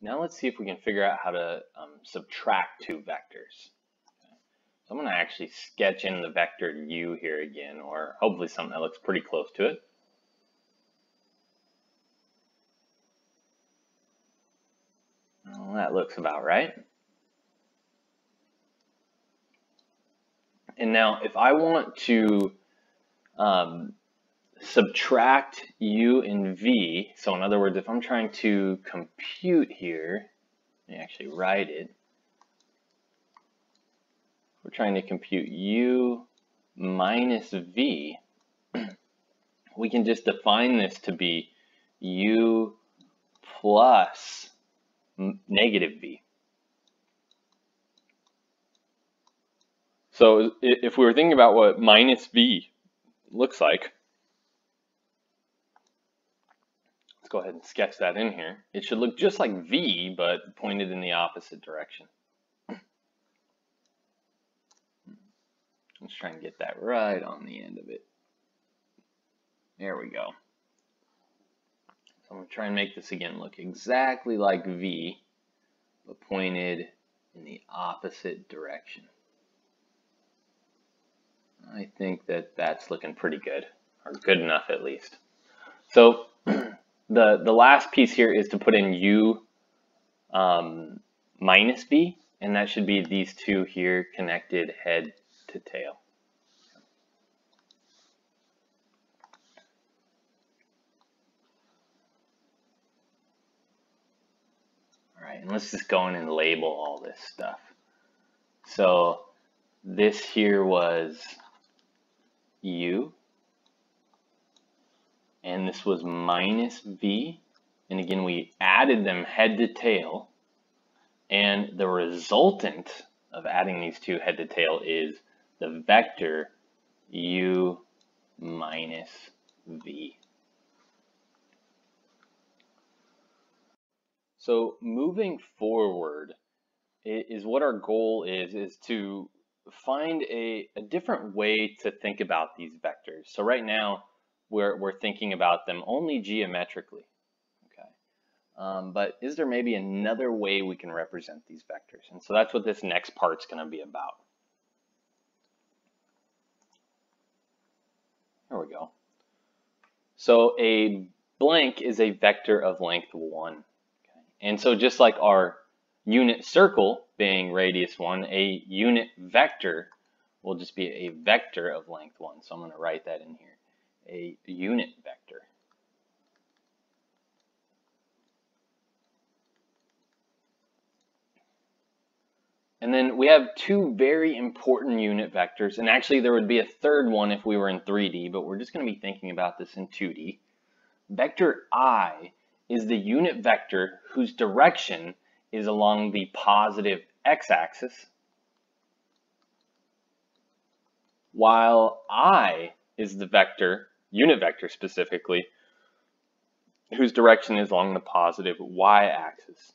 now let's see if we can figure out how to um, subtract two vectors. So I'm going to actually sketch in the vector u here again, or hopefully something that looks pretty close to it. Well, that looks about right. And now if I want to um, subtract u and v, so in other words, if I'm trying to compute here, let me actually write it. We're trying to compute u minus v. we can just define this to be u plus negative v. So if we were thinking about what minus v looks like, let's go ahead and sketch that in here. It should look just like v, but pointed in the opposite direction. Let's try and get that right on the end of it. There we go. So I'm going to try and make this again look exactly like V, but pointed in the opposite direction. I think that that's looking pretty good, or good enough at least. So the, the last piece here is to put in u um, minus v, and that should be these two here connected head to tail. All right, and let's just go in and label all this stuff. So this here was u, and this was minus v, and again we added them head to tail, and the resultant of adding these two head to tail is the vector u minus v. So moving forward is what our goal is, is to find a, a different way to think about these vectors. So right now, we're, we're thinking about them only geometrically. Okay, um, But is there maybe another way we can represent these vectors? And so that's what this next part's going to be about. There we go. So a blank is a vector of length 1. Okay? And so just like our unit circle being radius 1, a unit vector will just be a vector of length 1. So I'm going to write that in here, a unit vector. And then we have two very important unit vectors, and actually there would be a third one if we were in 3D, but we're just going to be thinking about this in 2D. Vector i is the unit vector whose direction is along the positive x-axis, while i is the vector, unit vector specifically, whose direction is along the positive y-axis.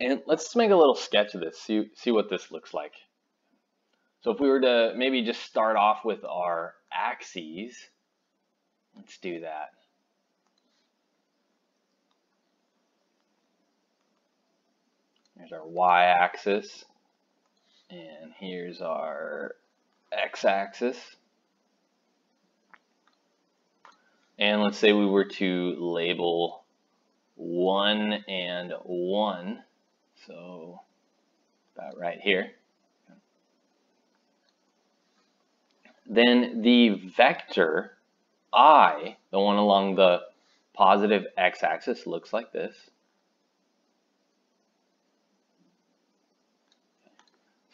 And let's make a little sketch of this, see, see what this looks like. So if we were to maybe just start off with our axes, let's do that. Here's our y-axis, and here's our x-axis. And let's say we were to label 1 and 1, so about right here. Then the vector i, the one along the positive x-axis, looks like this.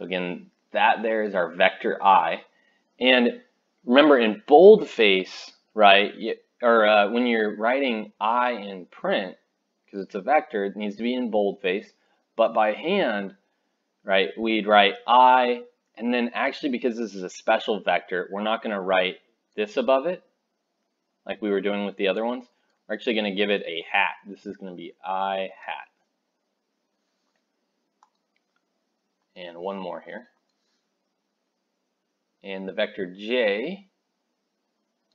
So again, that there is our vector i. And remember in boldface, right, or uh, when you're writing i in print, because it's a vector, it needs to be in boldface. But by hand, right, we'd write i, and then actually because this is a special vector, we're not going to write this above it, like we were doing with the other ones. We're actually going to give it a hat. This is going to be i hat. And one more here. And the vector j,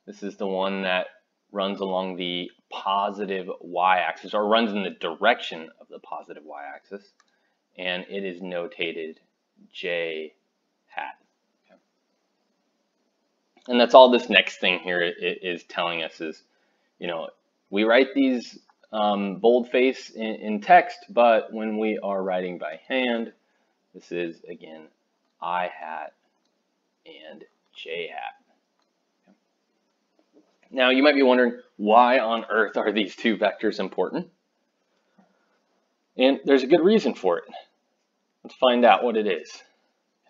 this is the one that runs along the positive y-axis or runs in the direction of the positive y-axis and it is notated j hat. Okay. And that's all this next thing here is telling us is, you know, we write these um, boldface in, in text, but when we are writing by hand, this is again I hat and J hat. Now you might be wondering why on earth are these two vectors important? And there's a good reason for it. Let's find out what it is.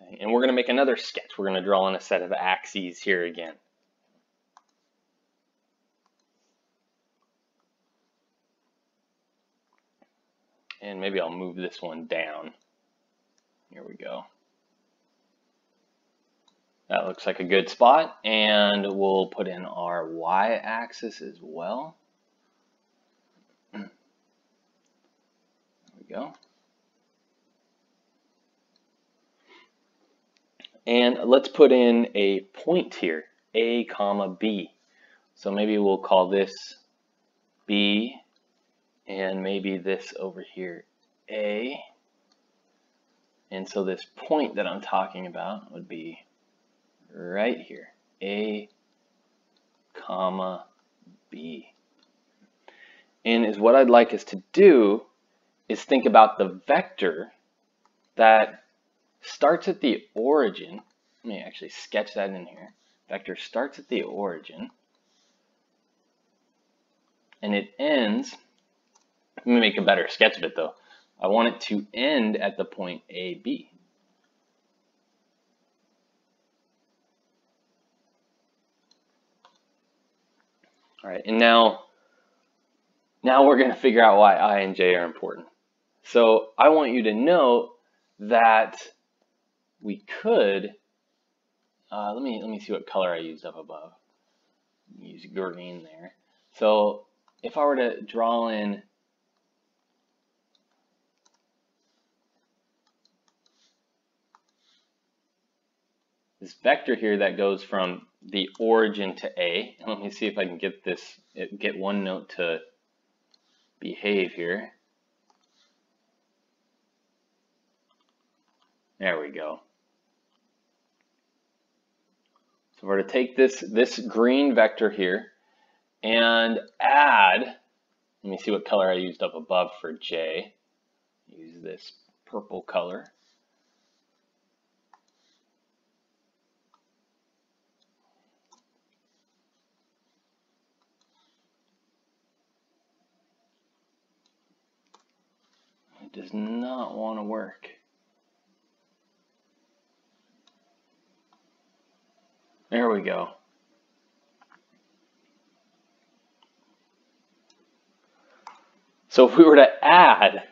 Okay, and we're going to make another sketch. We're going to draw in a set of axes here again. And maybe I'll move this one down. Here we go. That looks like a good spot. And we'll put in our y-axis as well. There we go. And let's put in a point here, a comma b. So maybe we'll call this b, and maybe this over here a. And so this point that I'm talking about would be right here, a comma b. And is what I'd like us to do is think about the vector that starts at the origin. Let me actually sketch that in here. Vector starts at the origin and it ends, let me make a better sketch of it though. I want it to end at the point AB. All right, and now, now we're going to figure out why I and J are important. So I want you to know that we could, uh, let me let me see what color I used up above. Use green there. So if I were to draw in this vector here that goes from the origin to A, and let me see if I can get this, eh, get OneNote to behave here. There we go. So we're to take this, this green vector here and add, let me see what color I used up above for J. Use this purple color. Does not want to work. There we go. So if we were to add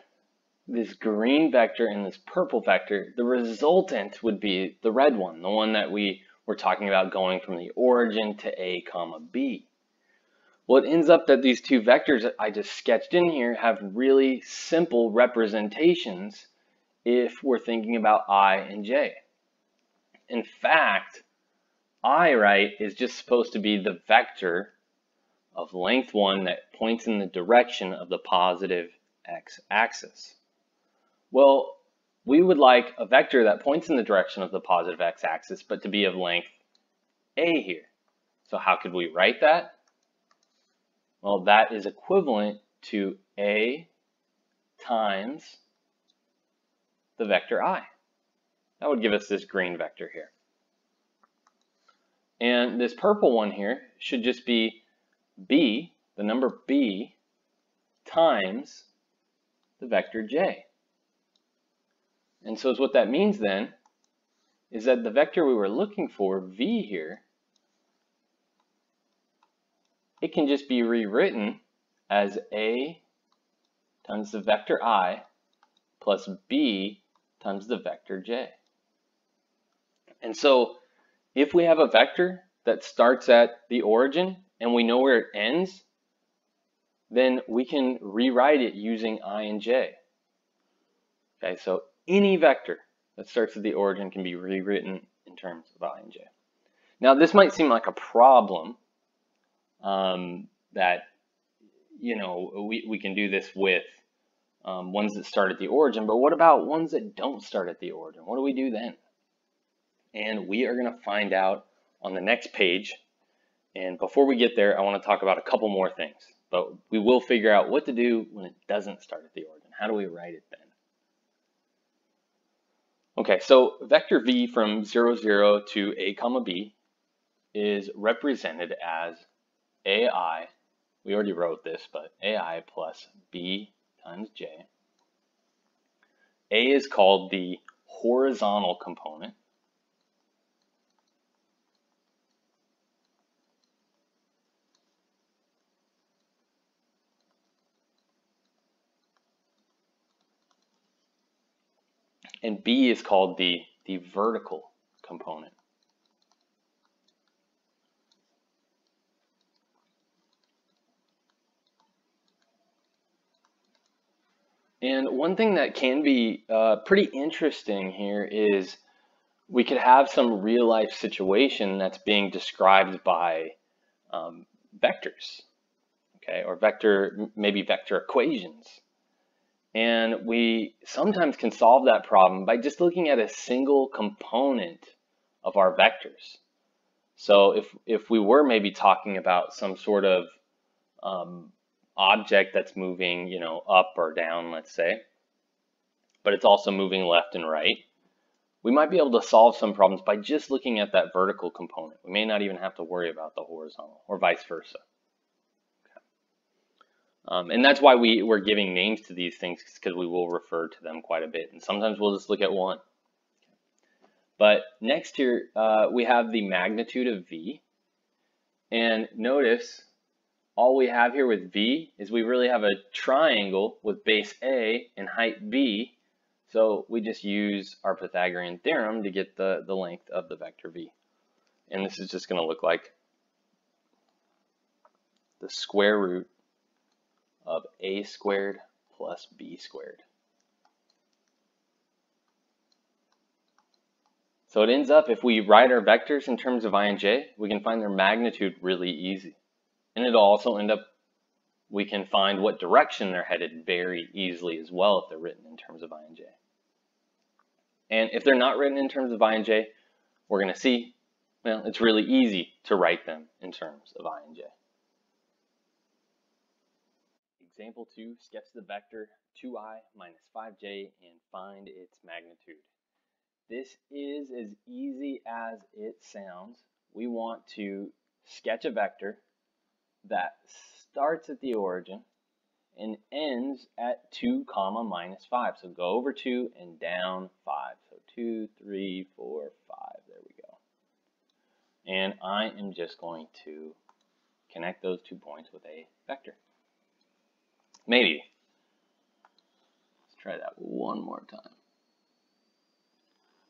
this green vector and this purple vector, the resultant would be the red one, the one that we were talking about going from the origin to A comma B. Well, it ends up that these two vectors that I just sketched in here have really simple representations if we're thinking about I and J. In fact, I, right, is just supposed to be the vector of length 1 that points in the direction of the positive x-axis. Well, we would like a vector that points in the direction of the positive x-axis, but to be of length a here. So how could we write that? Well, that is equivalent to a times the vector i. That would give us this green vector here. And this purple one here should just be b, the number b, times the vector j. And so what that means then is that the vector we were looking for, v here, it can just be rewritten as a times the vector i plus b times the vector j. And so if we have a vector that starts at the origin and we know where it ends, then we can rewrite it using i and j. Okay, so any vector that starts at the origin can be rewritten in terms of i and j. Now this might seem like a problem um, that, you know, we, we can do this with um, ones that start at the origin, but what about ones that don't start at the origin? What do we do then? And we are going to find out on the next page. And before we get there, I want to talk about a couple more things. But we will figure out what to do when it doesn't start at the origin. How do we write it then? Okay, so vector v from 0, 0 to a comma b is represented as ai, we already wrote this, but ai plus b times j. A is called the horizontal component. And B is called the, the vertical component. And one thing that can be uh, pretty interesting here is we could have some real life situation that's being described by um, vectors, okay, or vector, maybe vector equations. And we sometimes can solve that problem by just looking at a single component of our vectors. So if, if we were maybe talking about some sort of um, object that's moving, you know, up or down, let's say, but it's also moving left and right, we might be able to solve some problems by just looking at that vertical component. We may not even have to worry about the horizontal or vice versa. Um, and that's why we, we're giving names to these things because we will refer to them quite a bit. And sometimes we'll just look at one. But next here, uh, we have the magnitude of V. And notice all we have here with V is we really have a triangle with base A and height B. So we just use our Pythagorean theorem to get the, the length of the vector V. And this is just going to look like the square root of A squared plus B squared. So it ends up, if we write our vectors in terms of i and j, we can find their magnitude really easy. And it'll also end up, we can find what direction they're headed very easily as well if they're written in terms of I and J. And if they're not written in terms of I and J, we're going to see, well, it's really easy to write them in terms of I and J. Example 2, sketch the vector 2i minus 5j and find its magnitude. This is as easy as it sounds. We want to sketch a vector that starts at the origin and ends at 2 comma minus 5. So go over 2 and down 5. So 2, 3, 4, 5. There we go. And I am just going to connect those two points with a vector. Maybe. Let's try that one more time.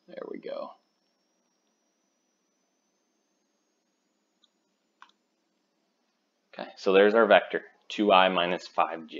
There we go. Okay, so there's our vector, 2i minus 5j.